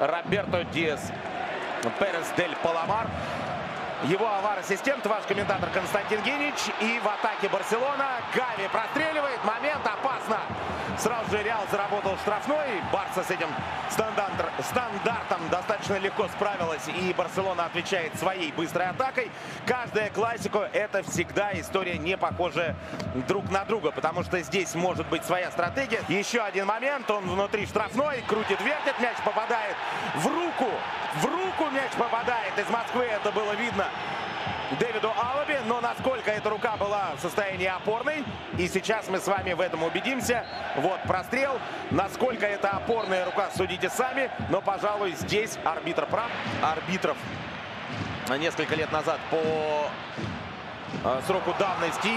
Роберто Диас Перес Дель Паламар. Его авар-ассистент, ваш комментатор Константин Генич. И в атаке Барселона Гави простреливает. Момент опасно. Сразу же Реал заработал штрафной. Барса с этим стандарт, стандартом достаточно легко справилась. И Барселона отвечает своей быстрой атакой. Каждая классика это всегда история не похожая друг на друга. Потому что здесь может быть своя стратегия. Еще один момент. Он внутри штрафной. Крутит, вертит. Мяч попадает в руку. В руку мяч попадает. Из Москвы это было видно. Дэвиду Алаби, но насколько эта рука была в состоянии опорной. И сейчас мы с вами в этом убедимся. Вот прострел. Насколько это опорная рука, судите сами. Но, пожалуй, здесь арбитр прав. Арбитров несколько лет назад по э, сроку давности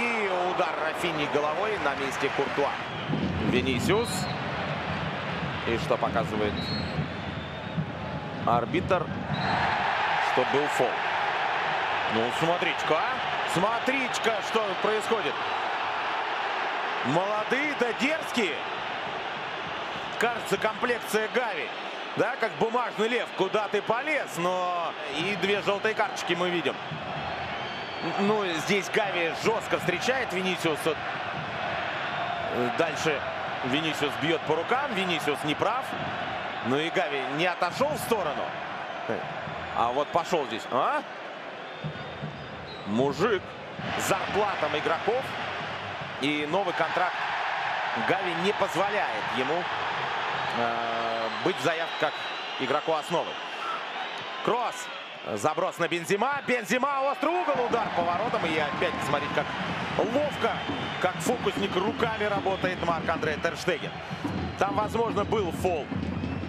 удар Рафини головой на месте Куртуа. Венисиус. И что показывает арбитр? Что был фол. Ну, смотрите-ка, а. смотрите-ка, что происходит. Молодые да дерзкие. Кажется, комплекция Гави. Да, как бумажный лев, куда ты полез, но и две желтые карточки мы видим. Ну, здесь Гави жестко встречает Венисиуса. Дальше Венисиус бьет по рукам. Венисиус не прав. Ну и Гави не отошел в сторону. А вот пошел здесь. А? Мужик. Зарплатам игроков. И новый контракт Гави не позволяет ему э, быть в заявке как игроку основы. Кросс. Заброс на Бензима. Бензима острый угол. Удар поворотом. И опять смотрите, как ловко, как фокусник руками работает Марк Андре Терштеген. Там, возможно, был фол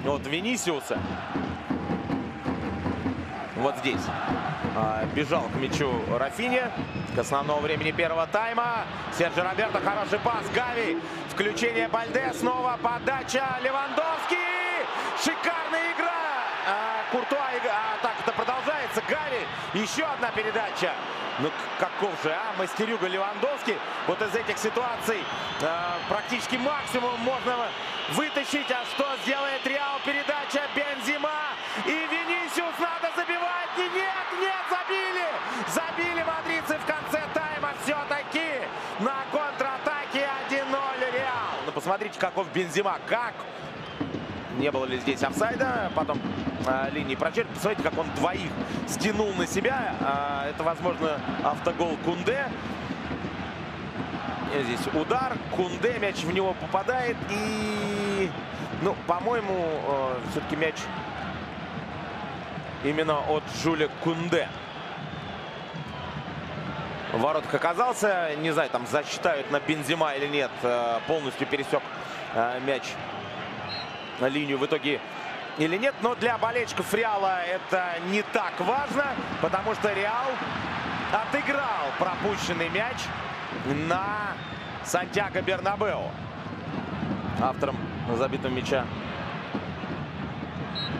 от Венисиуса. Вот здесь. А, бежал к мячу Рафиня. К основному времени первого тайма. Серджи Роберто. Хороший пас. Гави. Включение Бальде. Снова подача. Левандовский. Шикарная игра. А, Куртуа. Атака-то продолжается. Гави. Еще одна передача. Ну каков же, а? Мастерюга Левандовский. Вот из этих ситуаций э, практически максимум можно вытащить. А что сделает Реал? Передача Бензима. И Венисиус надо Ну посмотрите, каков Бензима. Как не было ли здесь офсайда. Потом э, линии прочерк. Посмотрите, как он двоих стянул на себя. Э, это, возможно, автогол Кунде. Здесь удар. Кунде, мяч в него попадает. И, ну, по-моему, э, все-таки мяч именно от Жуля Кунде. В оказался. Не знаю, там засчитают на Бензима или нет. Э, полностью пересек э, мяч на линию в итоге или нет. Но для болельщиков Реала это не так важно, потому что Реал отыграл пропущенный мяч на Сантьяго Бернабео. Автором забитого мяча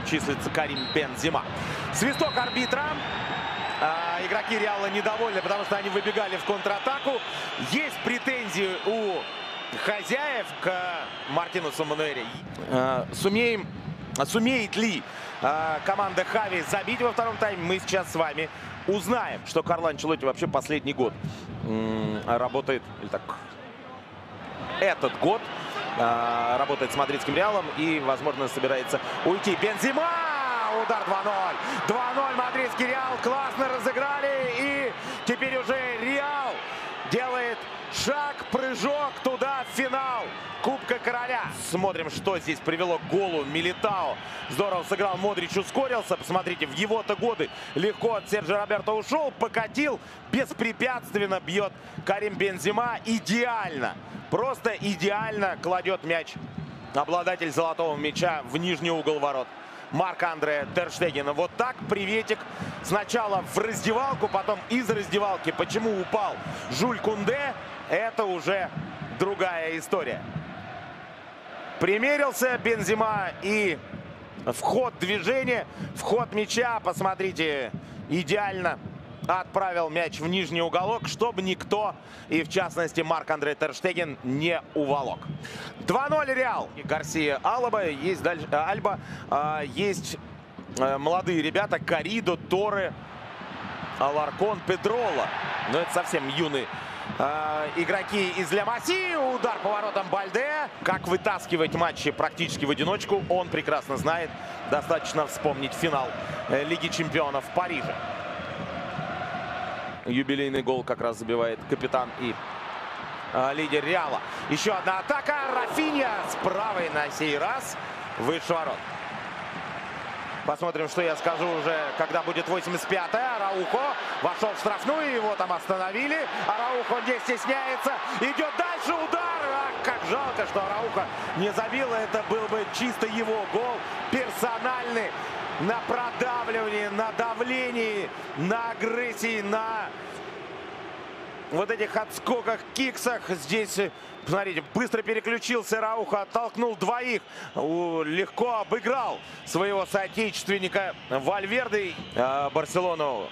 числится Карим Бензима. Свисток арбитра. А, игроки Реала недовольны, потому что они выбегали в контратаку. Есть претензии у хозяев к Мартинусу Мануэре. Э, сумеем, сумеет ли э, команда Хави забить во втором тайме, мы сейчас с вами узнаем, что Карло Анчелотти вообще последний год работает, или так, этот год э, работает с мадридским Реалом и, возможно, собирается уйти. Бензима! Удар 2-0. 2-0 мадридский Реал. Классно разыграли. И теперь уже Реал делает Шаг, прыжок туда, в финал Кубка Короля. Смотрим, что здесь привело к голу Милитао. Здорово сыграл, Модрич ускорился. Посмотрите, в его-то годы легко от Серджи Роберто ушел, покатил, беспрепятственно бьет Карим Бензима. Идеально, просто идеально кладет мяч обладатель золотого мяча в нижний угол ворот. Марк Андре Терштегена. Вот так приветик сначала в раздевалку, потом из раздевалки. Почему упал Жуль Кунде? это уже другая история. Примерился Бензима и вход движения, вход мяча, посмотрите, идеально отправил мяч в нижний уголок, чтобы никто, и в частности Марк Андрей Терштеген, не уволок. 2-0 Реал. Гарсия Алаба, есть дальше, э, Альба, а, есть э, молодые ребята, Каридо, Торы, Аларкон, Педрола. Но это совсем юный э, игроки из Ля Маси. Удар поворотом Бальде. Как вытаскивать матчи практически в одиночку, он прекрасно знает. Достаточно вспомнить финал Лиги чемпионов в Париже. Юбилейный гол как раз забивает капитан и э, лидер Реала. Еще одна атака. Рафинья с правой на сей раз. Выше ворот. Посмотрим, что я скажу уже, когда будет 85-я. Араухо вошел в штрафную, его там остановили. Араухо не стесняется. Идет дальше удар. А, как жалко, что Араухо не забил. Это был бы чисто его гол. Персональный. На продавливании, на давлении, на агрессии, на вот этих отскоках, киксах. Здесь, смотрите, быстро переключился Рауха, оттолкнул двоих. Легко обыграл своего соотечественника Вальверды. А, Барселону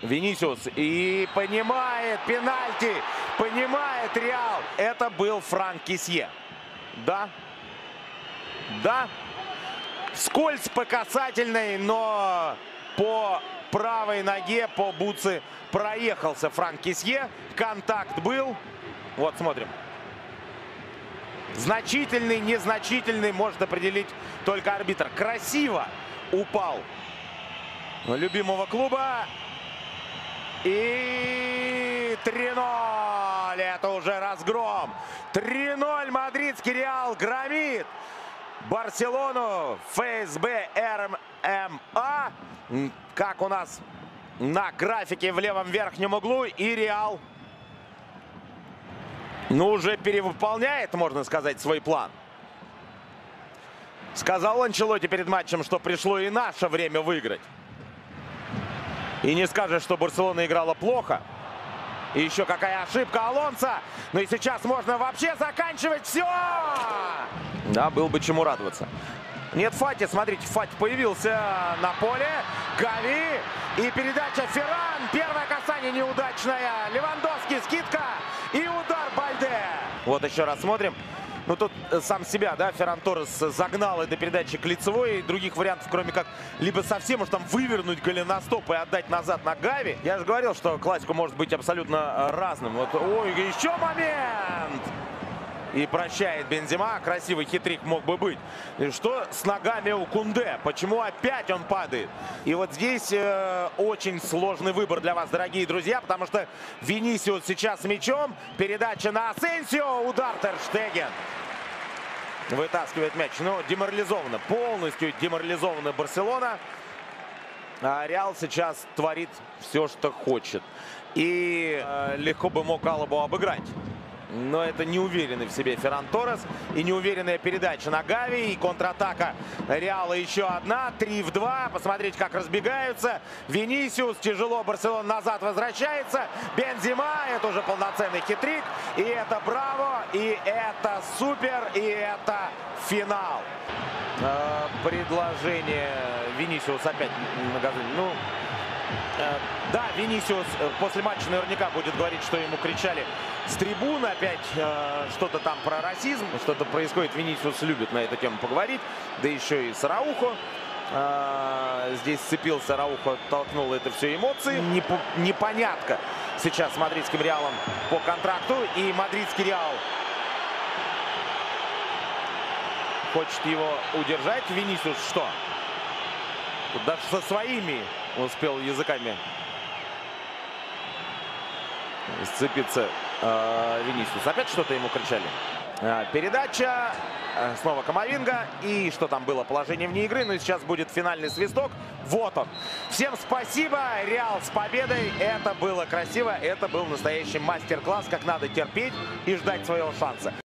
Венисиус. И понимает пенальти, понимает Реал. Это был Франк Кисье. Да. Да. Скользь по касательной, но по правой ноге по Буце проехался Франк Кисье. Контакт был. Вот, смотрим. Значительный, незначительный может определить только арбитр. Красиво упал любимого клуба. И 3-0. Это уже разгром. 3-0 мадридский Реал громит. Барселону, ФСБ, РМА. Как у нас на графике в левом верхнем углу. И Реал, ну, уже перевыполняет, можно сказать, свой план. Сказал Анчелоти перед матчем, что пришло и наше время выиграть. И не скажешь, что Барселона играла плохо. И еще какая ошибка Алонса. Ну и сейчас можно вообще заканчивать все. Да, был бы чему радоваться. Нет Фати, смотрите, Фати появился на поле. Гави и передача Ферран. Первое касание неудачное. Левандовский, скидка и удар Бальде. Вот еще раз смотрим. Ну, тут э, сам себя, да, Ферран Торрес загнал этой передачи к лицевой. И других вариантов, кроме как либо совсем уж там вывернуть голеностоп и отдать назад на Гави. Я же говорил, что классику может быть абсолютно э, разным. Вот, ой, еще момент! И прощает Бензима. Красивый хитрик мог бы быть. И что с ногами у Кунде? Почему опять он падает? И вот здесь э, очень сложный выбор для вас, дорогие друзья. Потому что Венисиус сейчас мячом. Передача на Асенсио. Удар Терштеген. Вытаскивает мяч. Но ну, деморализовано. Полностью деморализована Барселона. А Реал сейчас творит все, что хочет. И э, легко бы мог Алабу обыграть. Но это неуверенный в себе Ферран Торрес. И неуверенная передача на Гави. И контратака Реала еще одна. 3 в 2. Посмотрите, как разбегаются. Венисиус. Тяжело. Барселона назад возвращается. Бензима. Это уже полноценный хитрик. И это браво. И это супер. И это финал. Э, предложение Венисиус опять на газоне. Ну, Э, да, Венисиус э, после матча наверняка будет говорить, что ему кричали с трибуны. Опять э, что-то там про расизм. Что-то происходит. Венисиус любит на эту тему поговорить. Да еще и с Раухо. Э, здесь сцепился Раухо, толкнул это все эмоции. Неп непонятка сейчас с мадридским Реалом по контракту. И мадридский Реал хочет его удержать. Венисиус что? Тут даже со своими успел языками сцепиться э, Венисиус. Опять что-то ему кричали. Э, передача. Э, снова Камовинга. И что там было? Положение вне игры. Ну сейчас будет финальный свисток. Вот он. Всем спасибо. Реал с победой. Это было красиво. Это был настоящий мастер-класс. Как надо терпеть и ждать своего шанса.